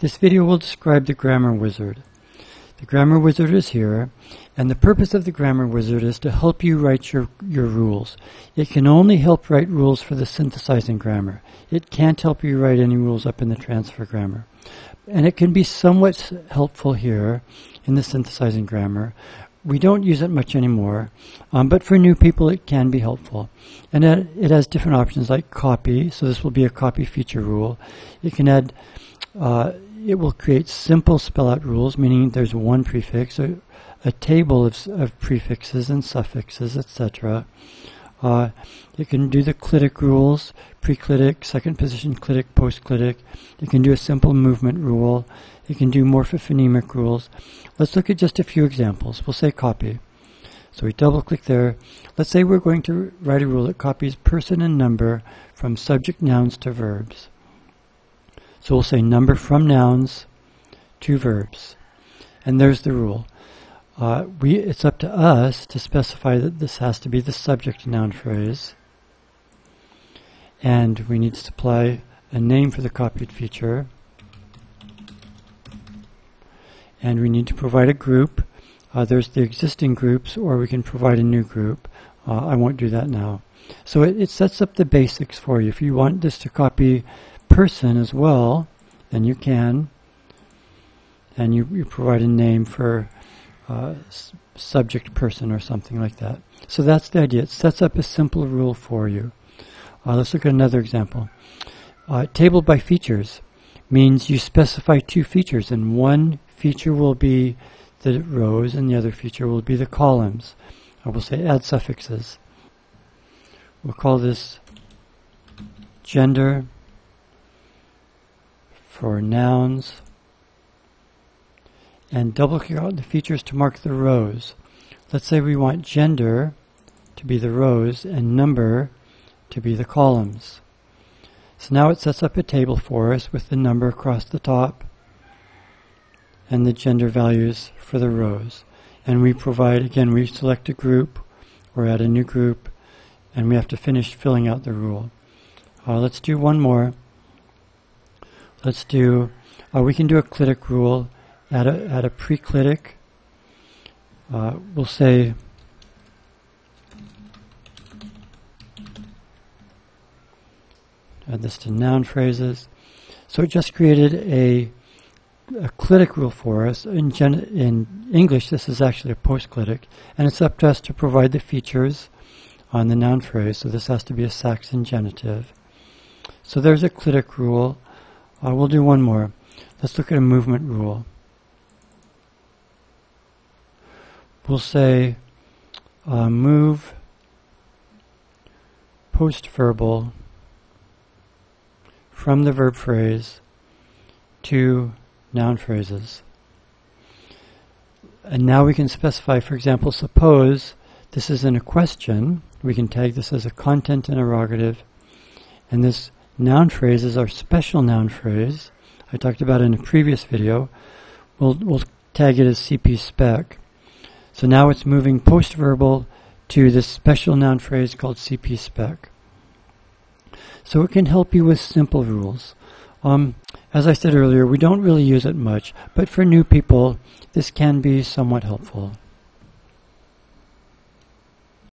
This video will describe the Grammar Wizard. The Grammar Wizard is here, and the purpose of the Grammar Wizard is to help you write your, your rules. It can only help write rules for the synthesizing grammar. It can't help you write any rules up in the transfer grammar. And it can be somewhat helpful here in the synthesizing grammar. We don't use it much anymore, um, but for new people it can be helpful. And it, it has different options like copy, so this will be a copy feature rule. It can add uh, it will create simple spell-out rules, meaning there's one prefix, a, a table of, of, prefixes and suffixes, etc. Uh, you can do the clitic rules, preclitic, second position clitic, postclitic. You can do a simple movement rule. You can do morphophonemic rules. Let's look at just a few examples. We'll say copy. So we double click there. Let's say we're going to write a rule that copies person and number from subject nouns to verbs. So we'll say number from nouns to verbs. And there's the rule. Uh, we, it's up to us to specify that this has to be the subject noun phrase. And we need to supply a name for the copied feature. And we need to provide a group. Uh, there's the existing groups, or we can provide a new group. Uh, I won't do that now. So it, it sets up the basics for you. If you want this to copy person as well, then you can. And you, you provide a name for uh, subject person or something like that. So that's the idea. It sets up a simple rule for you. Uh, let's look at another example. Uh, table by features means you specify two features, and one feature will be the rows, and the other feature will be the columns. I will say add suffixes. We'll call this gender for nouns and double click on the features to mark the rows. Let's say we want gender to be the rows and number to be the columns. So now it sets up a table for us with the number across the top and the gender values for the rows. And we provide, again, we select a group or add a new group and we have to finish filling out the rule. Uh, let's do one more. Let's do, uh, we can do a clitic rule. at a, add a preclitic. Uh, we'll say add this to noun phrases. So it just created a, a clitic rule for us. In, in English, this is actually a postclitic, and it's up to us to provide the features on the noun phrase. So this has to be a Saxon genitive. So there's a clitic rule. Uh, we'll do one more. Let's look at a movement rule. We'll say uh, move post-verbal from the verb phrase to noun phrases. And now we can specify, for example, suppose this is in a question. We can tag this as a content interrogative. And this Noun phrase is our special noun phrase. I talked about in a previous video. We'll, we'll tag it as CP spec. So now it's moving post-verbal to this special noun phrase called CP spec. So it can help you with simple rules. Um, as I said earlier, we don't really use it much, but for new people, this can be somewhat helpful.